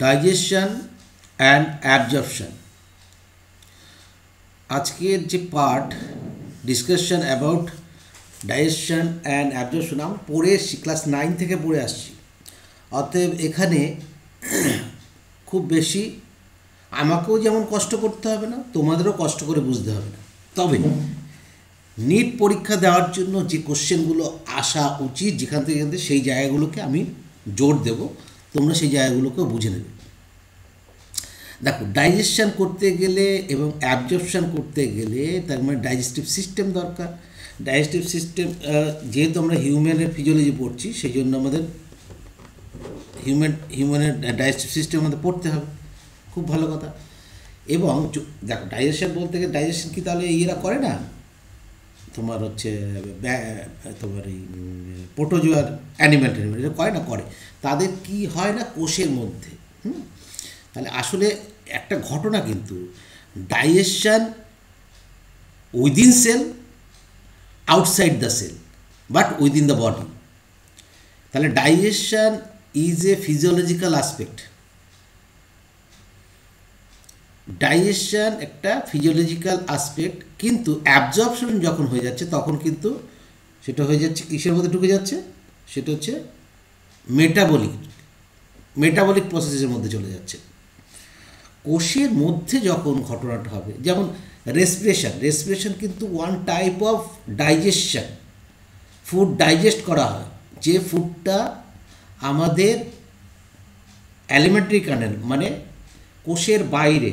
Digestion and absorption আজকের যে part discussion about digestion and absorption আমি পড়ে এসছি ক্লাস নাইন থেকে পড়ে আসছি। অতএব এখানে খুব বেশি আমাকেও যেমন কষ্ট করতে হবে না, তোমাদেরও কষ্ট করে বুঝতে হবে না। তবে নিট পরীক্ষা দেওয়ার জন্য যে কোশ্চেনগুলো আসা উচিত, যেখান থেকে সেই জায়গাগুলোকে আমি জোর দেব তোমরা সেই জায়গাগুলোকে বুঝে নেবে। দেখো ডাইজেশন করতে গেলে এবং অ্যাবজর্পশন করতে গেলে তার মানে ডাইজেস্টিভ সিস্টেম দরকার। ডাইজেস্টিভ সিস্টেম যেহেতু আমরা হিউম্যানের ফিজিওলজি পড়ছি, সেই জন্য আমাদের হিউম্যান হিউম্যানের ডাইজেস্টিভ সিস্টেম আমাদের পড়তে হবে। খুব ভালো কথা। এবং দেখো ডাইজেশন বলতে গেলে ডাইজেশন কি তাহলে ইয়েরা করে না? তোমার হচ্ছে তোমার এই পোটোজোয়ার অ্যানিম্যাল ট্যানিম্যাল এটা করে না, করে। তাদের কি হয় না, কোষের মধ্যে, হুম? তাহলে আসলে একটা ঘটনা কিন্তু digestion within cell outside the cell but within the body তাহলে digestion is a physiological aspect digestion একটা ফিজিওলজিক্যাল আসপেক্ট কিন্তু অ্যাবজর্পশন যখন হয়ে যাচ্ছে, তখন কিন্তু সেটা হয়ে যাচ্ছে কিসের মধ্যে ঢুকে যাচ্ছে? সেটা হচ্ছে মেটাবলিক মেটাবলিক প্রসেসের মধ্যে চলে যাচ্ছে। কোষের মধ্যে যখন ঘটনাটা হবে, যেমন রেসপিরেশন রেসপিরেশন কিন্তু one type of digestion food digest করা হয়, যে ফুডটা আমাদের অ্যালিমেন্টারি কানেল মানে কোষের বাইরে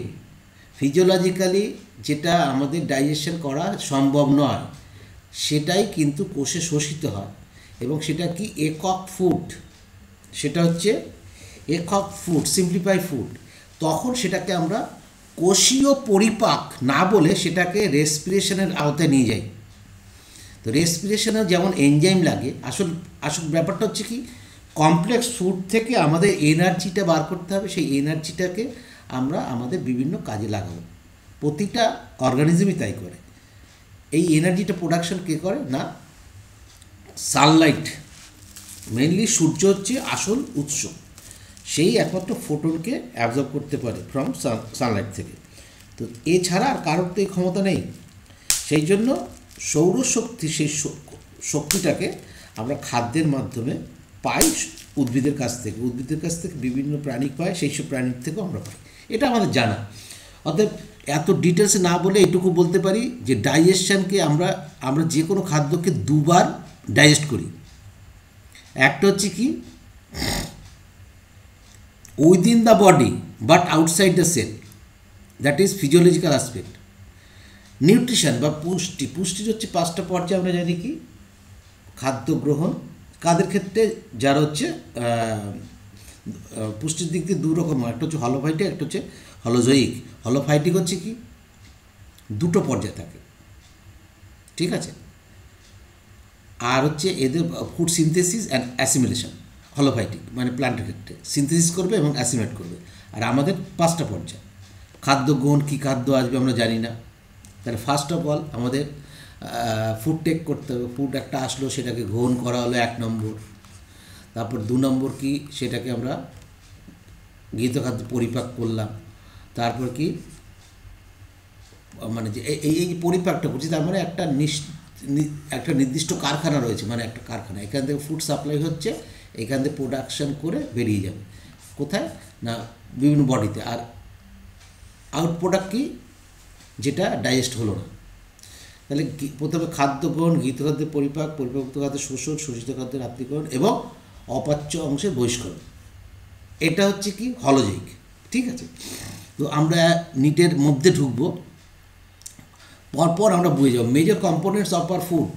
ফিজিওলজিক্যালি যেটা আমাদের ডাইজেশন করা সম্ভব নয়, সেটাই কিন্তু কোষে শোষিত হয় এবং সেটা কি একক ফুড সেটা হচ্ছে একক ফুড সিম্পলিফাই ফুড তখন সেটাকে আমরা কোষীয় পরিপাক না বলে সেটাকে রেসপিরেশনের আওতায় নিয়ে যাই। তো রেসপিরেশনের যেমন এনজাইম লাগে, আসল আসল ব্যাপারটা হচ্ছে কি কমপ্লেক্স ফুড থেকে আমাদের এনার্জিটা বার করতে হবে, সেই এনার্জিটাকে আমরা আমাদের বিভিন্ন কাজে লাগাবো। প্রতিটা অর্গানিজমই তাই করে। এই এনার্জিটা প্রোডাকশন কে করে? না সানলাইট মেনলি সূর্য হচ্ছে আসল উৎস। সেই একমাত্র ফোটনকে অ্যাবজর্ব করতে পারে ফ্রম সানলাইট থেকে। তো এছাড়া আর কারোর তো এই ক্ষমতা নেই। সেই জন্য সৌরশক্তি, সেই শক্তিটাকে আমরা খাদ্যের মাধ্যমে পাই উদ্ভিদের কাছ থেকে। উদ্ভিদের কাছ থেকে বিভিন্ন প্রাণী পায়, সেই সব প্রাণীর থেকেও আমরা পাই। এটা আমাদের জানা। অতএব এত ডিটেলসে না বলে এটুকু বলতে পারি যে ডাইজেশনকে আমরা আমরা যে কোনো খাদ্যকে দুবার ডাইজেস্ট করি। একটা হচ্ছে কি within the body but outside the cell that is physiological aspect nutrition বা পুষ্টি, পুষ্টির হচ্ছে পাঁচটা পর্যায়ে আমরা জানি কি, খাদ্য গ্রহণ, কাদের ক্ষেত্রে, যারা হচ্ছে পুষ্টির দিক দিয়ে দু রকম একটা হচ্ছে হলোফাইটিক একটা হচ্ছে হলোজয়িক হলোফাইটিক হচ্ছে কি? দুটো পর্যায়ে থাকে। ঠিক আছে? আর হচ্ছে এদের food synthesis and assimilation holophytic মানে প্ল্যান্টের ক্ষেত্রে। সিনথেসিস করবে এবং অ্যাসিমেট করবে। আর আমাদের পাঁচটা পর্যায়। খাদ্য গ্রহণ কী খাদ্য আসবে আমরা জানি না। তাহলে ফার্স্ট অফ অল আমাদের ফুড টেক করতে হবে। ফুড একটা আসলো, সেটাকে গ্রহণ করা হলো এক নম্বর। তারপর দু নম্বর কি? সেটাকে আমরা গীত খাদ্য পরিপাক করলাম। তারপর কি? মানে যে এই এই পরিপাকটা করছি, তার মানে একটা একটা নির্দিষ্ট কারখানা রয়েছে মানে একটা কারখানা। এখান থেকে ফুড সাপ্লাই হচ্ছে, এখান থেকে প্রোডাকশান করে বেরিয়ে যাবে। কোথায়? না, বিভিন্ন বডিতে আর আউট প্রোডাক্ট কি? যেটা ডাইজেস্ট হলো না। তাহলে প্রথমে খাদ্য গ্রহণ গীতখাদ্যের পরিপাক পরিপাক্ত খাদ্যের শোষণ, শোষিত খাদ্যের আত্মীকরণ এবং অপাচ্য অংশের বহিষ্করণ। এটা হচ্ছে কি? হলজিক। ঠিক আছে? তো আমরা নিটের মধ্যে ঢুকবো। পরপর আমরা বুঝে যাব। Major components of R food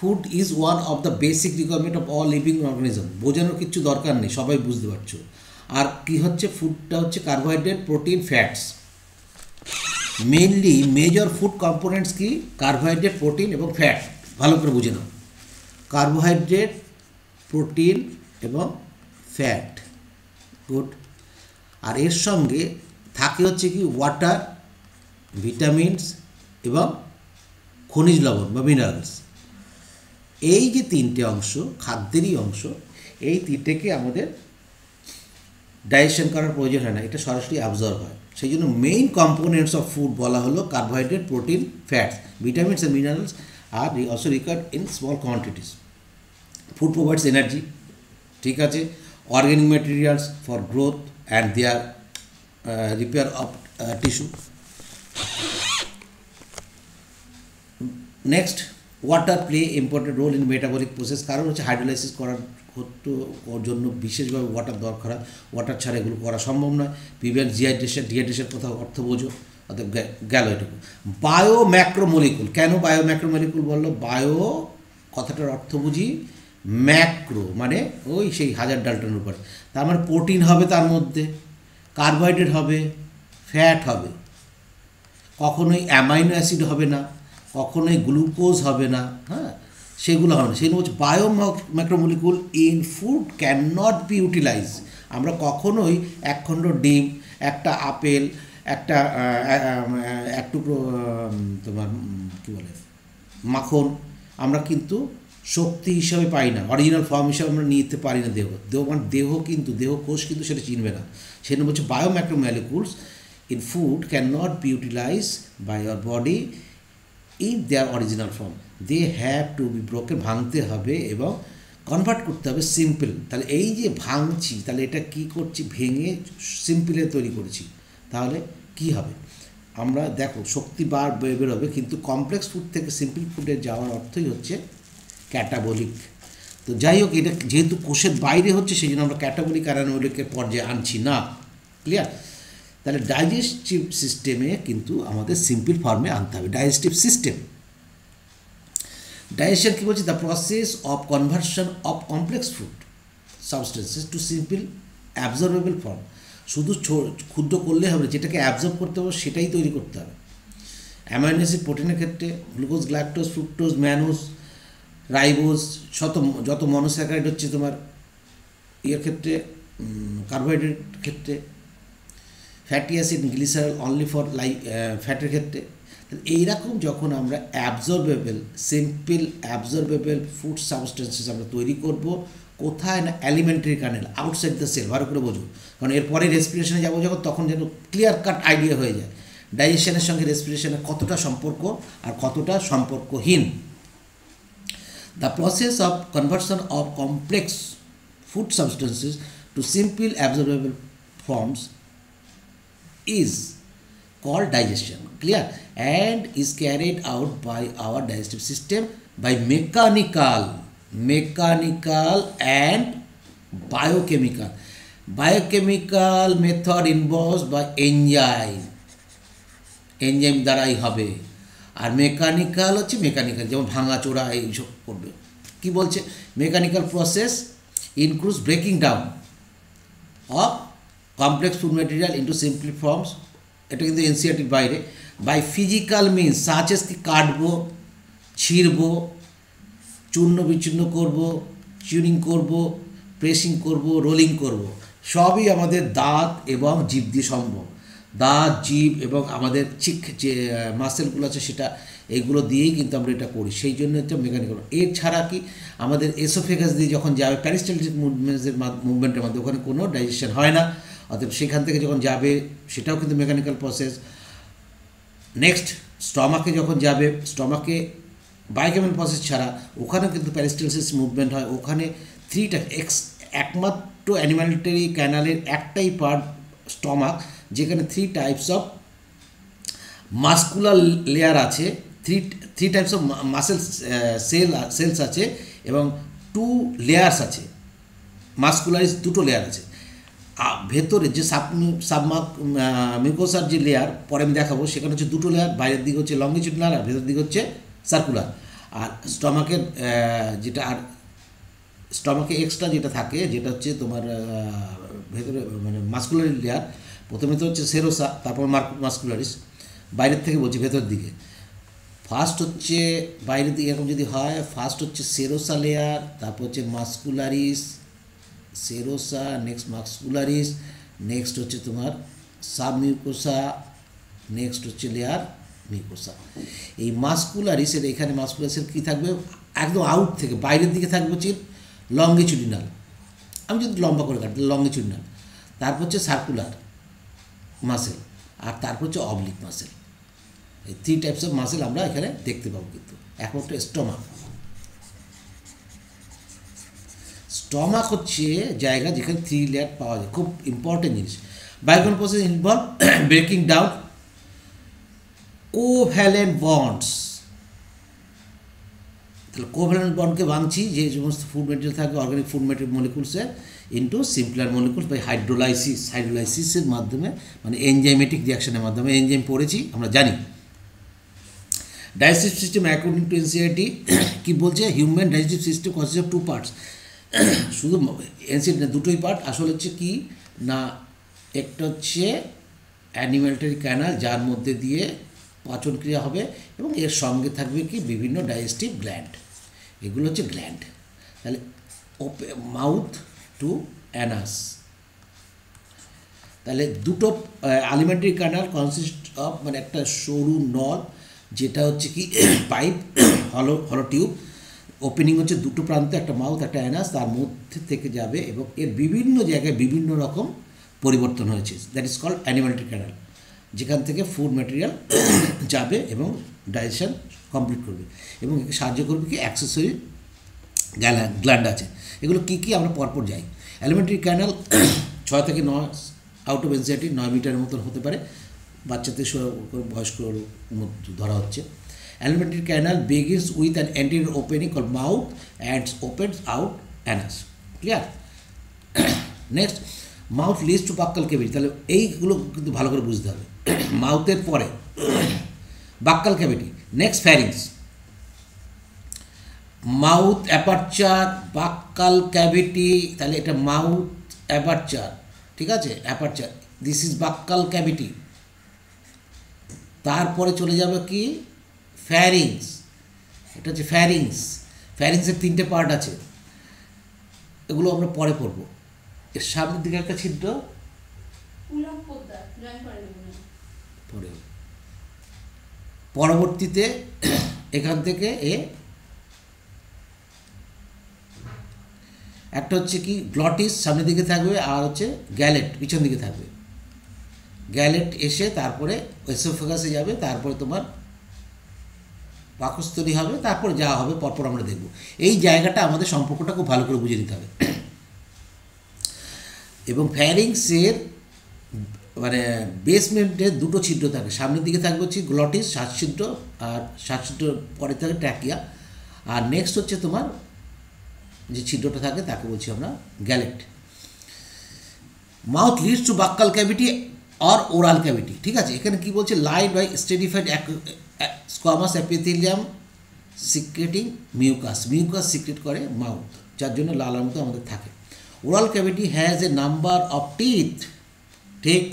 food is one of the basic requirement of all living organism বোঝানোর কিছু দরকার নেই, সবাই বুঝতে পারছ। আর কি হচ্ছে? ফুডটা হচ্ছে carbohydrate protein fats mainly major food components কি? কার্বোহাইড্রেট প্রোটিন এবং ফ্যাট ভালো করে বুঝে নাও। কার্বোহাইড্রেট প্রোটিন এবং ফ্যাট। গুড। আর এর সঙ্গে থাকে হচ্ছে কি ওয়াটার ভিটামিনস এবং খনিজ লবণ বা মিনারেলস এই যে তিনটে অংশ, খাদ্যেরই অংশ, এই তিনটেকে আমাদের ডাইজেশন করার প্রয়োজন হয় না, এটা সরাসরি অ্যাবজর্ব হয়। সেই জন্য মেইন কম্পোনেন্টস অফ ফুড বলা হলো carbohydrate protein fats vitamins and minerals are also required in small quantities food provides energy ঠিক আছে? Organic materials for growth and their repair of tissue next water play important role in metabolic process কারণ হচ্ছে hydrolysis করার জন্য বিশেষভাবে water দরকার হয়। Water ছাড়া এগুলো করা সম্ভব নয়। প্রিভেন্ট ডিহাইড্রেশন ডিহাইড্রেশন কোথাও অর্থ বোঝো অর্থাৎ গেল এটুকু। বায়ো ম্যাক্রোমলিকুল কেন বায়ো ম্যাক্রোমলিকুল বলল? বায়ো কথাটার অর্থ বুঝি ম্যাক্রো মানে ওই সেই হাজার ডালটার উপরে। তার মানে প্রোটিন হবে তার মধ্যে, কার্বোহাইড্রেট হবে, ফ্যাট হবে। কখনোই অ্যামাইনো অ্যাসিড হবে না, কখনোই গ্লুকোজ হবে না হ্যাঁ? সেগুলো হবে না। সেগুলো হচ্ছে bio macromolecule in food can not be utilise আমরা কখনোই একখণ্ড ডিম, একটা আপেল, একটা এক টুকরো তোমার কী বলে, মাখন, আমরা কিন্তু শক্তি হিসাবে পাই না অরিজিনাল ফর্ম হিসাবে আমরা নিতে পারি না দেহ। দেহ মানে দেহ কিন্তু, দেহ কোষ কিন্তু সেটা চিনবে না। সেটা হচ্ছে biomacromolecules in food can not be utilise by your body in their original form they have to be broken ভাঙতে হবে এবং কনভার্ট করতে হবে সিম্পল তাহলে এই যে ভাঙছি, তাহলে এটা কি করছি? ভেঙে সিম্পলে তৈরি করেছি। তাহলে কি হবে? আমরা দেখো, শক্তি বার বেরোবে, কিন্তু কমপ্লেক্স ফুড থেকে সিম্পল ফুডে যাওয়ার অর্থই হচ্ছে ক্যাটাবলিক তো যাই হোক, এটা যেহেতু কোষের বাইরে হচ্ছে, সেই জন্য আমরা ক্যাটাবলিক অ্যানানোলিকের পর্যায়ে আনছি না। ক্লিয়ার তাহলে ডাইজেস্টিভ সিস্টেমে কিন্তু আমাদের সিম্পল ফর্মে আনতে হবে। ডাইজেস্টিভ সিস্টেম ডাইজেশন কী বলছে? The process of conversion of complex food substances to simple absorbable form শুধু ক্ষুদ্র করলে হবে যেটাকে অ্যাবজর্ব করতে হবে, সেটাই তৈরি করতে হবে। অ্যামাইনো অ্যাসিড প্রোটিনের ক্ষেত্রে glucose galactose fructose mannose ribose শত যত মনোস্যাকারাইড হচ্ছে তোমার, ইয়ের ক্ষেত্রে কার্বোহাইড্রেট ক্ষেত্রে, fatty acid, glycerol, only for লাই ফ্যাটের ক্ষেত্রে এইরকম যখন আমরা absorbable simple absorbable food substances আমরা তৈরি করব, কোথায় না alimentary canal outside the cell, ভালো করে বোঝো। কারণ এরপরে রেসপিরেশনে যাব যখন, তখন যেন ক্লিয়ার কাট আইডিয়া হয়ে যায়। ডাইজেশনের সঙ্গে রেসপিরেশনের কতটা সম্পর্ক আর কতটা সম্পর্কহীন। The process of conversion of complex food substances to simple absorbable forms is called digestion clear and is carried out by our digestive system by mechanical mechanical and biochemical biochemical method involves by enzyme enzyme দ্বারাই হবে আর mechanical হচ্ছে mechanical যেমন ভাঙাচোরা এইসব করবে। কি বলছে? Mechanical process includes breaking down of complex food material into simple forms এটা কিন্তু এনসিআরটির বাইরে। বাই ফিজিক্যাল মিনস সাচেস কি কাটবো, ছিঁড়বো, চূর্ণ বিচ্ছিন্ন করব চিউনিং করব প্রেসিং করব রোলিং করব, সবই আমাদের দাঁত এবং জীব দিয়ে সম্ভব। দাঁত জীব এবং আমাদের চিক যে মাসেলগুলো আছে সেটা এইগুলো দিয়েই কিন্তু আমরা এটা করি। সেই জন্য হচ্ছে মেকানিক্যাল এছাড়া কি আমাদের এসোফেগাস দিয়ে যখন যাবে প্যারিস্টালিটিক মুভমেন্টসের মুভমেন্টের মধ্যে ওখানে কোনো ডাইজেশন হয় না। অর্থাৎ সেখান থেকে যখন যাবে, সেটাও কিন্তু মেকানিক্যাল প্রসেস নেক্সট স্টমাকে যখন যাবে স্টমাকে বায়োকেমিক্যাল প্রসেস ছাড়া ওখানেও কিন্তু প্যারিস্টালিসিস মুভমেন্ট হয়। ওখানে থ্রিটা এক্স একমাত্র অ্যানিমালিটারি ক্যানালের একটাই পার্ট স্টমাক যেখানে three types of muscular layer আছে three three types of muscle cell cells আছে এবং টু লেয়ার্স আছে। মাস্কুলারিস দুটো লেয়ার আছে। ভেতরে যে সাব সাবমাক মিউকোসার যে লেয়ার পরে আমি দেখাবো, সেখানে হচ্ছে দুটো লেয়ার বাইরের দিকে হচ্ছে লঙ্গিচুডনাল আর ভেতর দিকে হচ্ছে সার্কুলার আর স্টমাকের যেটা আর স্টমাকে এক্সট্রা যেটা থাকে, যেটা হচ্ছে তোমার ভেতরে মানে মাস্কুলারি লেয়ার প্রথমে তো হচ্ছে সেরোসা, তারপর মাস্কুলারিস। বাইরের থেকে বলছি ভেতর দিকে। ফার্স্ট হচ্ছে বাইরের দিকে এরকম যদি হয় ফার্স্ট হচ্ছে সেরোসা লেয়ার তারপর হচ্ছে muscularis, serosa next muscularis next হচ্ছে তোমার সাব মিউকোসা নেক্সট হচ্ছে লেয়ার মিউকোসা। এই মাস্কুলারিসের, এখানে মাস্কুলারিসের কী থাকবে? একদম আউট থেকে, বাইরের দিকে থাকবে হচ্ছে লঙ্গিচুডিনাল আমি যদি লম্বা করে কাটি লঙ্গিচুডিনাল তারপর হচ্ছে সার্কুলার মাসেল আর তারপর হচ্ছে অবলিক মাসেল এই থ্রি টাইপস অফ মাসেল আমরা এখানে দেখতে পাবো কিন্তু। একমাত্র স্টমাক স্টমাক হচ্ছে জায়গা যেখানে থ্রি লেয়ার পাওয়া যায়। খুব ইম্পর্টেন্ট জিনিস। Biocon process involve breaking down covalent bonds তাহলে কোভ্যালেন্ট বন্ডকে ভাঙছি, যে সমস্ত ফুড মেটেরিয়াল থাকে organic food material মলিকুলসের into simpler molecules by hydrolysis হাইড্রোলাইসিসের মাধ্যমে মানে এনজাইমেটিক রিয়াকশনের মাধ্যমে এনজাইম পড়েছি, আমরা জানি। Digestive system according to NCERT কী বলছে? Human digestive system consist of two parts শুধু এনসিআইটি না, দুটোই পার্ট আসলে হচ্ছে কি? না, একটা হচ্ছে অ্যানিমেলটারি ক্যানাল যার মধ্যে দিয়ে পাচন ক্রিয়া হবে, এবং এর সঙ্গে থাকবে কি? বিভিন্ন ডাইজেস্টিভ গ্ল্যান্ড এগুলো হচ্ছে গ্ল্যান্ড তাহলে মাউথ টু অ্যানাস তাহলে দুটো আলিমেন্টারি ক্যানাল কনসিস্ট অফ মানে একটা সরু নল, যেটা হচ্ছে কি পাইপ হলো হলো টিউব ওপেনিং হচ্ছে দুটো প্রান্তে, একটা মাউথ একটা অ্যানাস তার মধ্যে থেকে যাবে এবং এর বিভিন্ন জায়গায় বিভিন্ন রকম পরিবর্তন হয়েছে। That is called alimentary canal যেখান থেকে ফুড ম্যাটেরিয়াল যাবে এবং ডাইজেশন কমপ্লিট করবে এবং সাহায্য করবে কি অ্যাক্সেসরি গ্ল্যান্ড আছে। এগুলো কী কী আমরা পরপর যাই। অ্যালিমেন্টারি ক্যানাল ছয় থেকে নয় আউট অফ এনসিআরটি নয় মিটারের মতন হতে পারে। বাচ্চাদের বয়স্ক ধরা হচ্ছে। Alimentary canal begins with an anterior opening call mouth and opens out anus clear next mouth list to buccal cavity তাহলে এইগুলো কিন্তু ভালো করে বুঝতে হবে। মাউথের পরে buccal cavity next pharynx mouth aperture buccal cavity তাহলে এটা মাউথ অ্যাপারচার ঠিক আছে? Aperture this is buccal cavity. তারপরে চলে যাবে কি? ফ্যারিংস এটা হচ্ছে ফ্যারিংস ফ্যারিংসের তিনটে পার্ট আছে। এগুলো আমরা পরে পড়ব। এর সামনের দিকে একটা ছিদ্র। পরে। পরবর্তীতে এখান থেকে এ একটা হচ্ছে কি গ্লটিস সামনের দিকে থাকবে আর হচ্ছে গ্যালেট পিছন দিকে থাকবে। গ্যালেট এসে তারপরে এসোফাগাসে যাবে, তারপরে তোমার পাকস্থলী হবে, তারপরে যা হবে পরপর আমরা দেখব। এই জায়গাটা আমাদের সম্পর্কটা খুব ভালো করে বুঝে নিতে হবে। এবং ফ্যারিংসের মানে বেসমেন্টে দুটো ছিদ্র থাকে। সামনের দিকে থাকবে হচ্ছে গ্লটিস শ্বাসছিদ্র আর শ্বাসছিদ্র পরে থাকে ট্র্যাকিয়া আর নেক্সট হচ্ছে তোমার যে ছিদ্রটা থাকে তাকে বলছি আমরা gullet mouth leads to buccal cavity or oral cavity, ঠিক আছে? এখানে কি বলছে? Lined by stratified squamous epithelium secreting mucus. Mucus secrete করে মাউথ, যার জন্য লালার মতো আমাদের থাকে। Oral cavity has a number of teeth, ঠিক?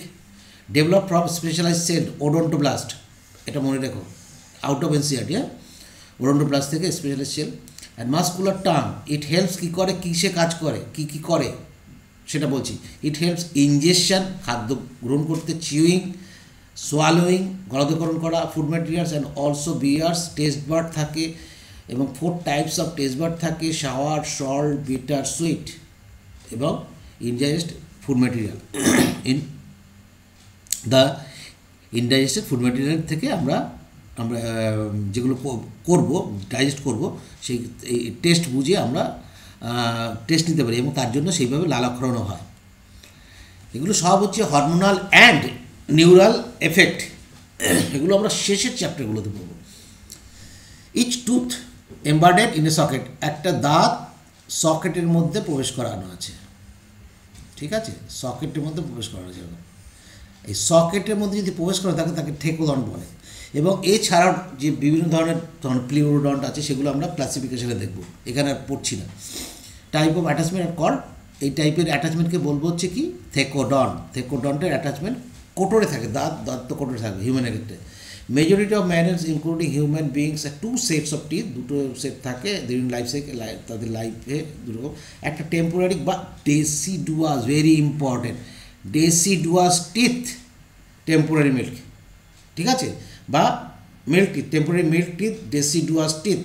Develop from specialise cell, odontoblast. এটা মনে রেখো, আউট অফ এনসিআরটি হ্যাঁ? ওডন্টোব্লাস্ট থেকে specialise cell and muscular term it helps কী করে? কিসে কাজ করে? কি কি করে? সেটা বলছি। ইট হেল্পস ইনজেকশন খাদ্য গ্রহণ করতে চিউইং সোয়ালোয়িং গলাধকরণ করা food materials and also bears taste bud থাকে এবং four types of taste bud থাকে শাওয়ার সল্ট বিটার সুইট এবং indigest food material in the indigested food material থেকে আমরা আমরা যেগুলো করব ডাইজেস্ট করব, সেই টেস্ট বুঝে আমরা টেস্ট নিতে পারি এবং তার জন্য সেইভাবে লালাক্ষরণও হয়। এগুলো সব হচ্ছে হরমোনাল অ্যান্ড নিউরাল এফেক্ট এগুলো আমরা শেষের চ্যাপ্টারগুলোতে পড়ব। Each tooth embedded in a socket একটা দাঁত সকেটের মধ্যে প্রবেশ করানো আছে। ঠিক আছে? সকেটের মধ্যে প্রবেশ করানো আছে। এই সকেটের মধ্যে যদি প্রবেশ করা থাকে তাকে ঠেকোদণ্ড বলে। এবং এছাড়াও যে বিভিন্ন ধরনের ধরনের প্লিউরোডন্ট আছে, সেগুলো আমরা ক্লাসিফিকেশনে দেখব। এখানে আর পড়ছি না। Type of attachment are call এই টাইপের অ্যাটাচমেন্টকে বলব হচ্ছে কি? থেকোডন থেকোডন্টের অ্যাটাচমেন্ট কোটরে থাকে, দাঁত দাঁত তো কোটরে থাকে হিউম্যানের ক্ষেত্রে। Majority of mammals including human beings two sets of teeth দুটো সেট থাকে দুদিন লাইফ সাইকেল তাদের লাইফে দুরকম একটা টেম্পোরারি বা deciduous very important deciduous teeth temporary milk ঠিক আছে? বা milk teeth temporary milk teeth deciduous teeth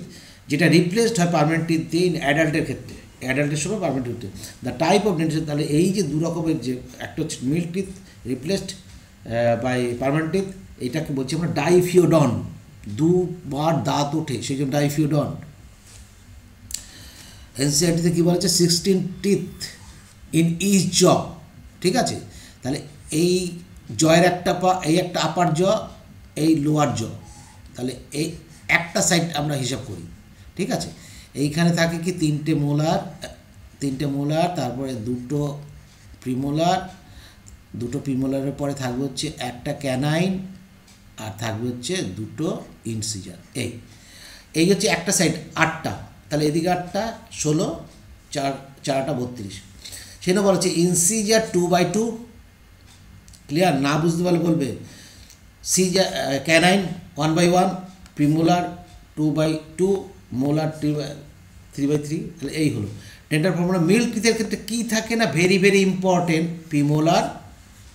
যেটা রিপ্লেসড হয় পারমানেন্ট টিথ দিয়ে অ্যাডাল্টের ক্ষেত্রে। অ্যাডাল্টের সময় permanent teeth the. Type of dentition তাহলে এই যে দু রকমের যে একটা হচ্ছে milk teeth replaced by permanent teeth এটাকে বলছি আমরা ডাইফিওডন দুবার দাঁত ওঠে, সেই জন্য ডাইফিওডন এনসিআরটিতে কী বলা হচ্ছে সিক্সটিন টিথ ইন ইজ জ ঠিক আছে? তাহলে এই জয়ের একটা পা, এই একটা আপার জ এই লোয়ার জ তাহলে এই একটা সাইড আমরা হিসাব করি, ঠিক আছে? এইখানে থাকে কি তিনটে মোলার তিনটে মোলার তারপরে দুটো প্রিমোলার দুটো প্রিমোলারের পরে থাকবে হচ্ছে একটা ক্যানাইন আর থাকবে হচ্ছে দুটো ইনসিজার এই। এই হচ্ছে একটা সাইড আটটা, তাহলে এদিকে আটটা, ষোলো, চার, চারটা বত্রিশ। সেটা বলা হচ্ছে incisor two by two clear না বুঝতে পারলে বলবে scissor canine one by one premolar two by two molar three by three by three তাহলে এই হলো। ডেন্টাল ফর্মুলা মিল্ক টিথের ক্ষেত্রে কী থাকে না? ভেরি ভেরি ইম্পর্টেন্ট প্রিমোলার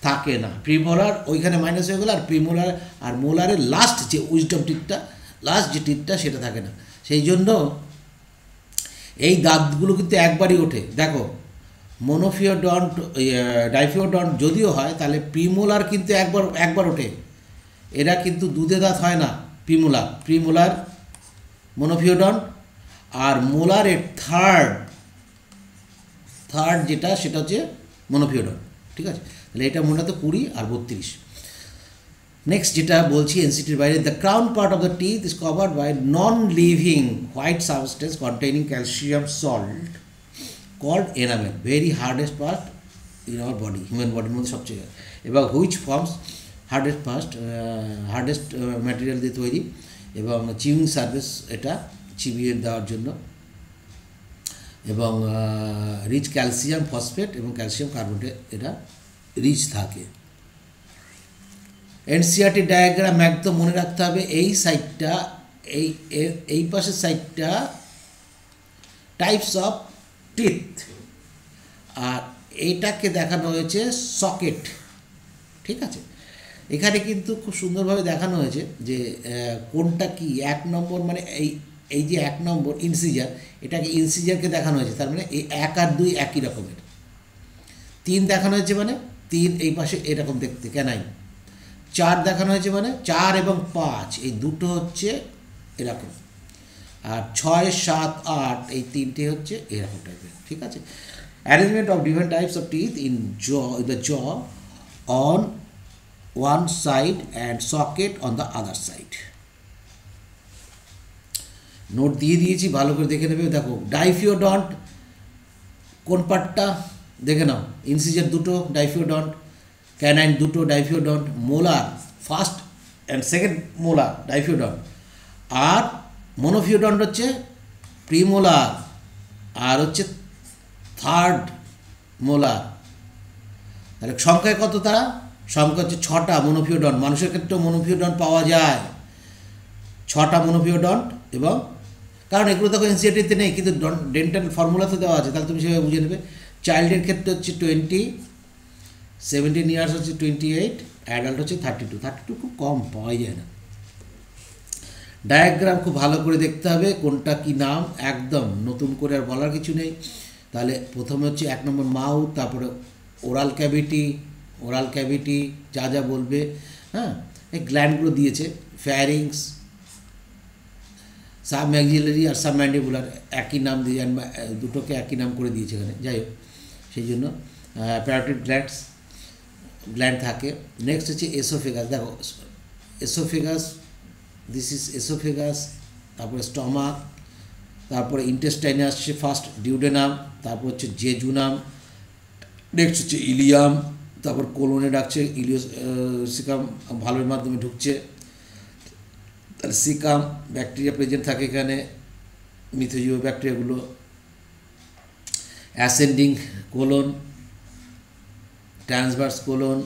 থাকে না। প্রিমোলার ওইখানে মাইনাস হয়ে গেলো, আর প্রিমোলার আর মোলারের লাস্ট যে উইজডম টিটটা লাস্ট যে টিটটা সেটা থাকে না। সেই জন্য এই দাঁতগুলো কিন্তু একবারই ওঠে। দেখো মনোফিওডন্ট ডাইফিওডন্ট যদিও হয়, তাহলে প্রিমোলার কিন্তু একবার একবার ওঠে। এরা কিন্তু দুধে দাঁত হয় না প্রিমোলার প্রিমোলার মনোফিওডন আর মোলারের থার্ড থার্ড যেটা সেটা হচ্ছে মনোফিওডন ঠিক আছে? তাহলে এটা মনে তো কুড়ি আর বত্রিশ। নেক্সট যেটা বলছি এনসিটির বাইরে the crown part of the teeth is covered by non living white substance containing calcium salt called enamel very hardest part in our body human বডির মধ্যে সবচেয়ে। এবং which forms hardest first hardest material দিয়ে তৈরি এবং chewing service এটা চিবিয়ে দেওয়ার জন্য। এবং রিচ ক্যালসিয়াম ফসফেট এবং ক্যালসিয়াম কার্বোনেট এটা রিচ থাকে। এনসিআরটি ডায়াগ্রাম একদম মনে রাখতে হবে, এই সাইডটা এই এই পাশের সাইডটা টাইপস অফ টিথ আর এইটাকে দেখানো হয়েছে সকেট ঠিক আছে? এখানে কিন্তু খুব সুন্দরভাবে দেখানো হয়েছে যে কোনটা কি, এক নম্বর মানে এই এই যে এক নম্বর ইনসিজার, এটাকে ইনসিজারকে দেখানো হয়েছে, তার মানে এই এক আর দুই একই রকমের। তিন দেখানো হয়েছে মানে তিন এই পাশে এরকম দেখতে কেনাই চার দেখানো হয়েছে মানে চার এবং পাঁচ, এই দুটো হচ্ছে এরকম। আর ছয়, সাত, আট, এই তিনটে হচ্ছে এরকম টাইপের, ঠিক আছে? Arrangement of different types of teeth in jaw the jaw on one side and socket on the other side note দিয়ে দিয়েছি, ভালো করে দেখে নেবে। দেখো ডাইফিওডন্ট কোন পার্টটা দেখে নাও ইনসিজার দুটো ডাইফিওডন্ট ক্যানাইন দুটো diphyodont molar first and second molar diphyodont R monophyodont হচ্ছে প্রিমোলার আর হচ্ছে থার্ড মোলার তাহলে সংখ্যায় কত তারা? সংখ্যা হচ্ছে ছটা মনোফিওডন মানুষের ক্ষেত্রেও মনোফিওডন পাওয়া যায়। ছটা মনোফিওডন্ট এবং, কারণ এগুলো দেখো এনসিআরটিতে নেই, কিন্তু ডেন্টাল ফর্মুলাতে দেওয়া আছে, তাহলে তুমি সেভাবে বুঝে নেবে। চাইল্ডের ক্ষেত্রে হচ্ছে টোয়েন্টি সেভেন্টিন ইয়ার্স হচ্ছে টোয়েন্টি এইট অ্যাডাল্ট হচ্ছে থার্টি টু থার্টি টু খুব কম পাওয়া যায় না। ডায়াগ্রাম খুব ভালো করে দেখতে হবে, কোনটা কি নাম, একদম নতুন করে আর বলার কিছু নেই। তাহলে প্রথমে হচ্ছে এক নম্বর মাউথ, তারপরে ওরাল ক্যাভিটি ওরাল ক্যাভিটি যা যা বলবে হ্যাঁ? এই গ্ল্যান্ডগুলো দিয়েছে ফ্যারিংস সাব ম্যাগজিলারি আর সাব ম্যান্ডিবুলার একই নাম দিয়ে দুটোকে একই নাম করে দিয়েছে এখানে, যাই হোক, সেই জন্য প্যারাটিড গ্ল্যান্ডস গ্ল্যান্ড থাকে। নেক্সট হচ্ছে এসোফেগাস দেখো এসোফেগাস দিস ইজ এসোফেগাস তারপরে স্টমাক তারপরে ইন্টেস্টাইনে আসছে ফার্স্ট ডিউডেনাম তারপর হচ্ছে জেজুনাম নেক্সট হচ্ছে ইলিয়াম তারপর কোলনে ডাকছে ইলিও সিকাম ভালোর মাধ্যমে ঢুকছে। তার সিকাম ব্যাকটেরিয়া প্রেজেন্ট থাকে এখানে, মিথোজীয় ব্যাকটেরিয়াগুলো। Ascending colon, transverse colon,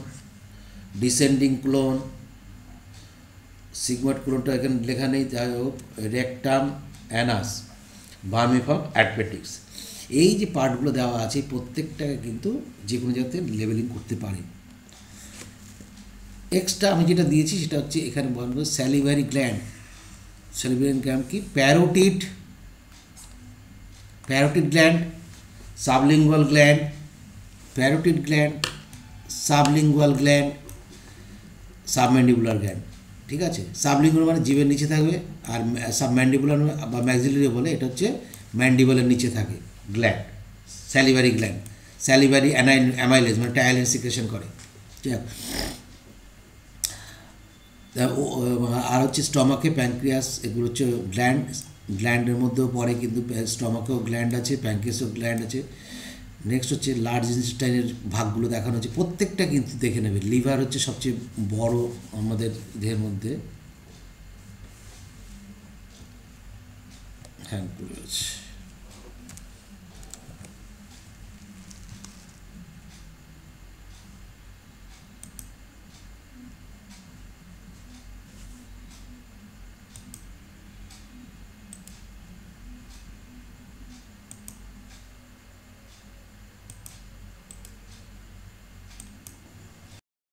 descending colon sigmoid কোলনটা এখানে লেখা নেই, যাই হোক, রেকটাম অ্যানাস, ভার্মিফম অ্যাডভেটিক্স। এই যে পার্টগুলো দেওয়া আছে প্রত্যেকটাকে কিন্তু যে কোনো জায়গাতে লেবেলিং করতে পারে। এক্সট্রা আমি যেটা দিয়েছি সেটা হচ্ছে এখানে বলব স্যালিভারি গ্ল্যান্ড স্যালিভারি গ্ল্যান্ড কি? Parotid parotid gland sublingual gland parotid gland sublingual gland submandibular gland ঠিক আছে? সাবলিঙ্গুয়াল মানে জীবের নিচে থাকবে আর সাবম্যান্ডিবুলার বা ম্যাক্সিলারি বলে, এটা হচ্ছে ম্যান্ডিবলের নিচে থাকে। গ্ল্যান্ড স্যালিভারি গ্ল্যান্ড স্যালিভারি অ্যানাইল, অ্যামাইলেজ মানে টায়ালিন সিক্রেশন করে। আর হচ্ছে স্টমাকে, প্যানক্রিয়াস, এগুলো হচ্ছে গ্ল্যান্ড, গ্ল্যান্ডের মধ্যেও পড়ে কিন্তু স্টমাকেও গ্ল্যান্ড আছে, প্যানক্রিয়াসেও গ্ল্যান্ড আছে। নেক্সট হচ্ছে লার্জ ইনস্টাইনের ভাগগুলো দেখানো হচ্ছে। প্রত্যেকটা কিন্তু দেখে নেবে। লিভার হচ্ছে সবচেয়ে বড় আমাদের দেহের মধ্যে। হ্যাঁ